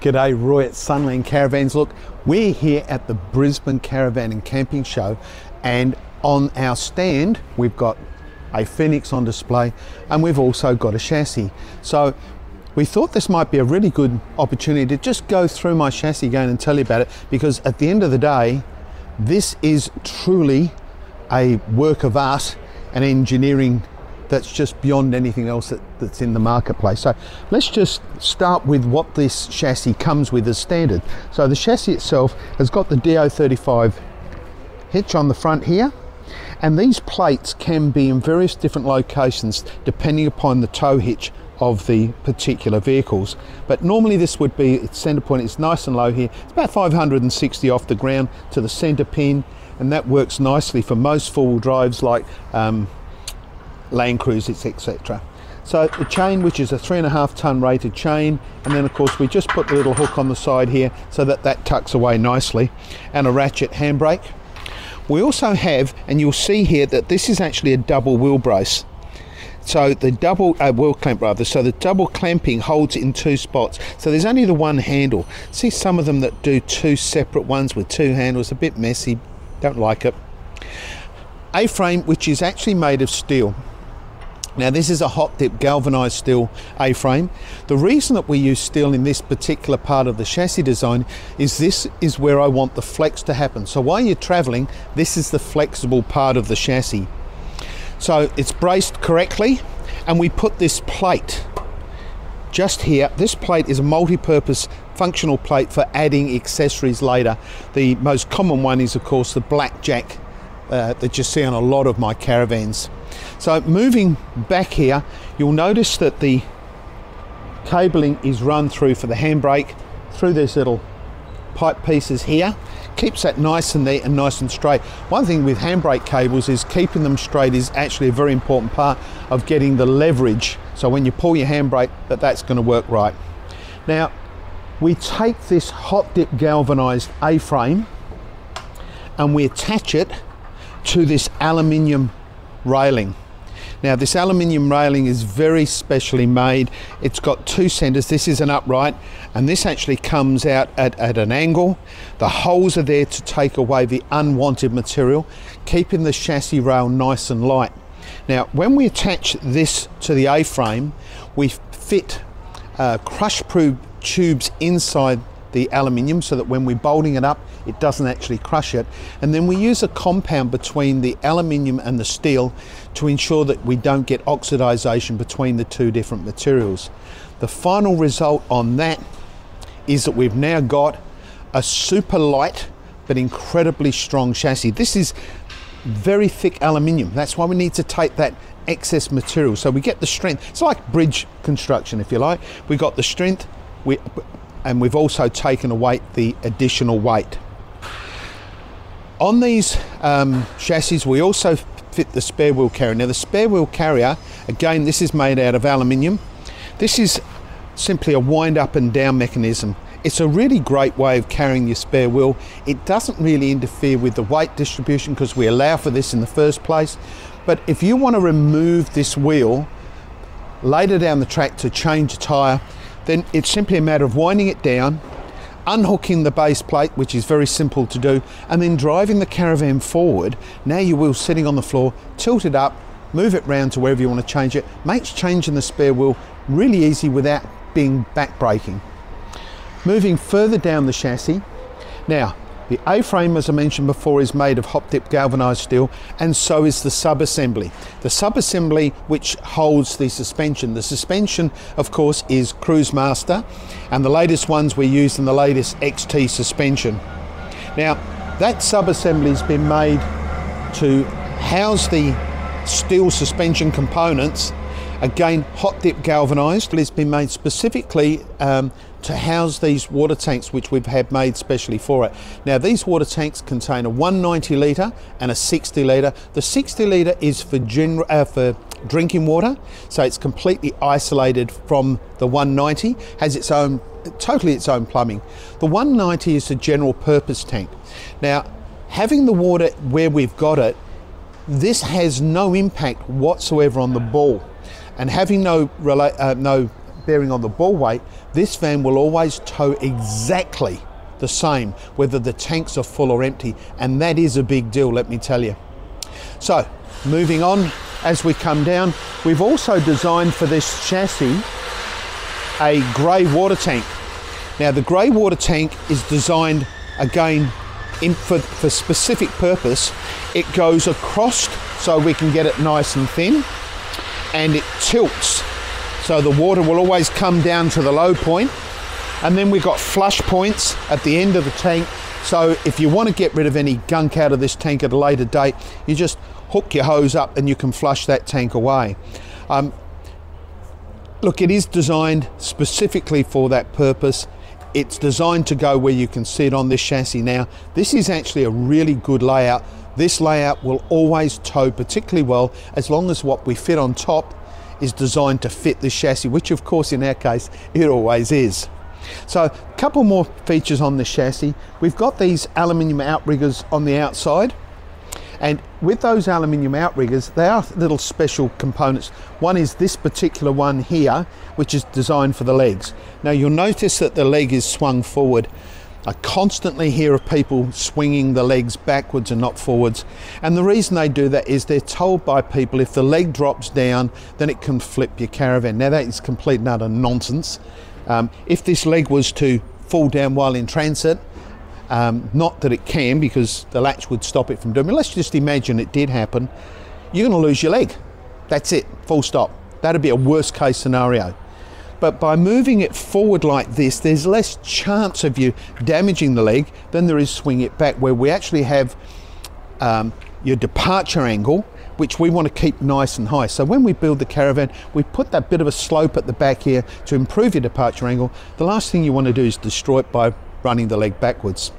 G'day, Roy at Sunland Caravans. Look, we're here at the Brisbane Caravan and Camping Show, and on our stand, we've got a Phoenix on display and we've also got a chassis. So we thought this might be a really good opportunity to just go through my chassis again and tell you about it because at the end of the day, this is truly a work of art and engineering that's just beyond anything else that, that's in the marketplace. So let's just start with what this chassis comes with as standard. So the chassis itself has got the DO35 hitch on the front here and these plates can be in various different locations depending upon the tow hitch of the particular vehicles. But normally this would be, its center point is nice and low here. It's about 560 off the ground to the center pin and that works nicely for most four-wheel drives like um, Land Cruisers, etc. So the chain, which is a three and a half ton rated chain, and then of course we just put the little hook on the side here so that that tucks away nicely, and a ratchet handbrake. We also have, and you'll see here that this is actually a double wheel brace. So the double uh, wheel clamp rather, so the double clamping holds in two spots. So there's only the one handle. See some of them that do two separate ones with two handles, a bit messy, don't like it. A-frame which is actually made of steel. Now this is a hot dip galvanized steel A-frame. The reason that we use steel in this particular part of the chassis design is this is where I want the flex to happen. So while you're traveling, this is the flexible part of the chassis. So it's braced correctly and we put this plate just here. This plate is a multi-purpose functional plate for adding accessories later. The most common one is of course the blackjack uh, that you see on a lot of my caravans. So moving back here, you'll notice that the cabling is run through for the handbrake through these little pipe pieces here. Keeps that nice and neat and nice and straight. One thing with handbrake cables is keeping them straight is actually a very important part of getting the leverage. So when you pull your handbrake, that that's going to work right. Now, we take this hot dip galvanized A-frame and we attach it to this aluminium railing. Now this aluminium railing is very specially made. It's got two centers. This is an upright and this actually comes out at, at an angle. The holes are there to take away the unwanted material, keeping the chassis rail nice and light. Now when we attach this to the A-frame, we fit uh, crush-proof tubes inside the aluminium so that when we're bolting it up it doesn't actually crush it and then we use a compound between the aluminium and the steel to ensure that we don't get oxidization between the two different materials. The final result on that is that we've now got a super light but incredibly strong chassis. This is very thick aluminium. That's why we need to take that excess material. So we get the strength. It's like bridge construction, if you like. We got the strength, we, and we've also taken away the additional weight. On these um, chassis, we also fit the spare wheel carrier. Now the spare wheel carrier, again, this is made out of aluminium. This is simply a wind up and down mechanism. It's a really great way of carrying your spare wheel. It doesn't really interfere with the weight distribution because we allow for this in the first place. But if you want to remove this wheel later down the track to change a tyre, then it's simply a matter of winding it down, unhooking the base plate, which is very simple to do, and then driving the caravan forward. Now your wheel sitting on the floor, tilt it up, move it round to wherever you want to change it. Makes changing the spare wheel really easy without being back braking. Moving further down the chassis. Now, the A-frame, as I mentioned before, is made of hot-dip galvanized steel, and so is the sub-assembly. The sub-assembly which holds the suspension. The suspension, of course, is Cruisemaster, and the latest ones we use in the latest XT suspension. Now, that sub-assembly has been made to house the steel suspension components Again, hot dip galvanized. It's been made specifically um, to house these water tanks which we've had made specially for it. Now these water tanks contain a 190 litre and a 60 litre. The 60 litre is for, general, uh, for drinking water, so it's completely isolated from the 190, has its own, totally its own plumbing. The 190 is a general purpose tank. Now, having the water where we've got it, this has no impact whatsoever on the ball and having no, uh, no bearing on the ball weight, this van will always tow exactly the same, whether the tanks are full or empty, and that is a big deal, let me tell you. So, moving on, as we come down, we've also designed for this chassis a grey water tank. Now, the grey water tank is designed again in, for, for specific purpose. It goes across so we can get it nice and thin, and it tilts so the water will always come down to the low point. and then we've got flush points at the end of the tank. So if you want to get rid of any gunk out of this tank at a later date, you just hook your hose up and you can flush that tank away. Um, look, it is designed specifically for that purpose. It's designed to go where you can see it on this chassis now. This is actually a really good layout. This layout will always tow particularly well as long as what we fit on top is designed to fit the chassis, which of course in our case, it always is. So a couple more features on the chassis. We've got these aluminium outriggers on the outside. And with those aluminium outriggers, they are little special components. One is this particular one here, which is designed for the legs. Now you'll notice that the leg is swung forward. I constantly hear of people swinging the legs backwards and not forwards. And the reason they do that is they're told by people if the leg drops down, then it can flip your caravan. Now that is complete and utter nonsense. Um, if this leg was to fall down while in transit, um, not that it can because the latch would stop it from doing it. Let's just imagine it did happen. You're going to lose your leg. That's it, full stop. That'd be a worst case scenario. But by moving it forward like this, there's less chance of you damaging the leg than there is swing it back, where we actually have um, your departure angle which we want to keep nice and high. So when we build the caravan, we put that bit of a slope at the back here to improve your departure angle. The last thing you want to do is destroy it by running the leg backwards.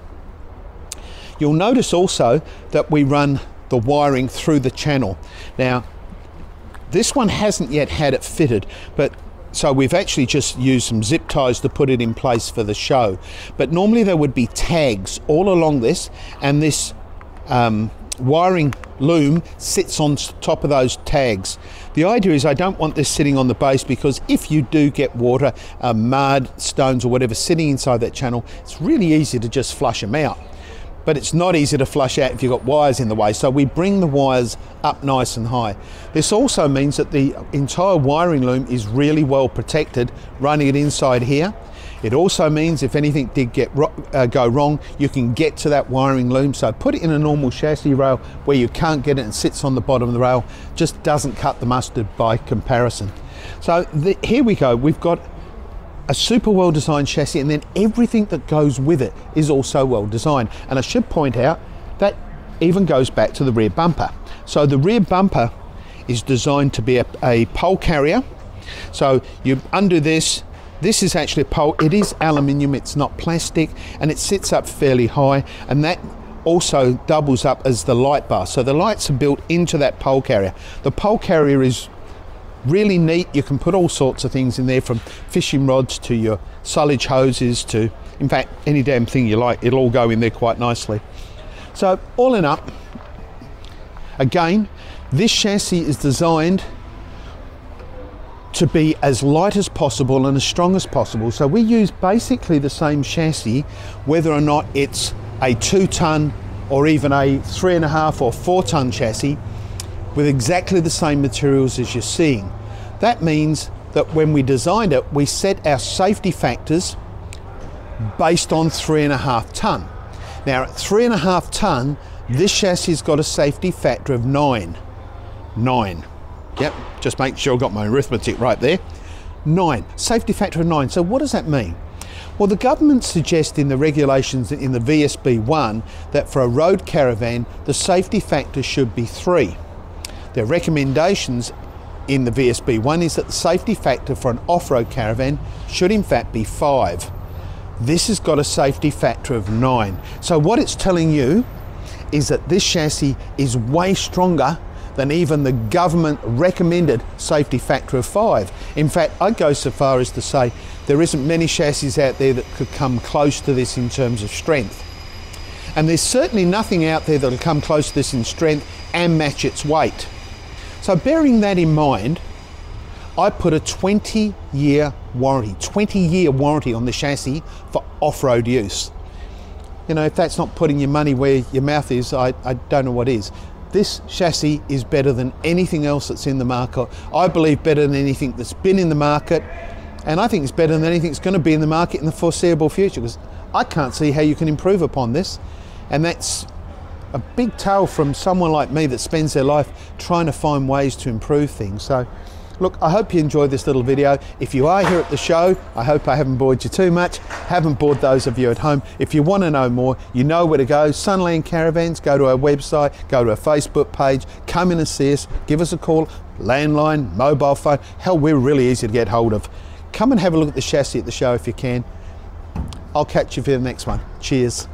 You'll notice also that we run the wiring through the channel. Now, this one hasn't yet had it fitted, but so we've actually just used some zip ties to put it in place for the show. But normally there would be tags all along this, and this um, wiring loom sits on top of those tags. The idea is I don't want this sitting on the base because if you do get water, uh, mud, stones or whatever sitting inside that channel, it's really easy to just flush them out. But it's not easy to flush out if you've got wires in the way. So we bring the wires up nice and high. This also means that the entire wiring loom is really well protected running it inside here. It also means if anything did get uh, go wrong, you can get to that wiring loom. So put it in a normal chassis rail where you can't get it and sits on the bottom of the rail, just doesn't cut the mustard by comparison. So the, here we go. We've got a super well designed chassis and then everything that goes with it is also well designed. And I should point out that even goes back to the rear bumper. So the rear bumper is designed to be a, a pole carrier. So you undo this, this is actually a pole, it is aluminium, it's not plastic, and it sits up fairly high, and that also doubles up as the light bar. So the lights are built into that pole carrier. The pole carrier is really neat. You can put all sorts of things in there from fishing rods to your sullage hoses to, in fact, any damn thing you like. It'll all go in there quite nicely. So all in up, again, this chassis is designed to be as light as possible and as strong as possible. So we use basically the same chassis, whether or not it's a two ton or even a three and a half or four ton chassis with exactly the same materials as you're seeing. That means that when we designed it, we set our safety factors based on three and a half ton. Now at three and a half ton, this chassis has got a safety factor of nine. Nine. Yep, just make sure I got my arithmetic right there. Nine, safety factor of nine. So what does that mean? Well, the government suggests in the regulations in the VSB1 that for a road caravan, the safety factor should be three. Their recommendations in the VSB1 is that the safety factor for an off-road caravan should in fact be five. This has got a safety factor of nine. So what it's telling you is that this chassis is way stronger than even the government recommended safety factor of five. In fact, I'd go so far as to say there isn't many chassis out there that could come close to this in terms of strength. And there's certainly nothing out there that'll come close to this in strength and match its weight. So bearing that in mind, I put a 20 year warranty, 20 year warranty on the chassis for off road use. You know, if that's not putting your money where your mouth is, I, I don't know what is. This chassis is better than anything else that's in the market. I believe better than anything that's been in the market, and I think it's better than anything that's going to be in the market in the foreseeable future because I can't see how you can improve upon this. And that's a big tale from someone like me that spends their life trying to find ways to improve things. So, look, I hope you enjoyed this little video. If you are here at the show, I hope I haven't bored you too much. Haven't bored those of you at home. If you want to know more, you know where to go. Sunland Caravans, go to our website, go to our Facebook page, come in and see us, give us a call, landline, mobile phone. Hell, we're really easy to get hold of. Come and have a look at the chassis at the show if you can. I'll catch you for the next one. Cheers.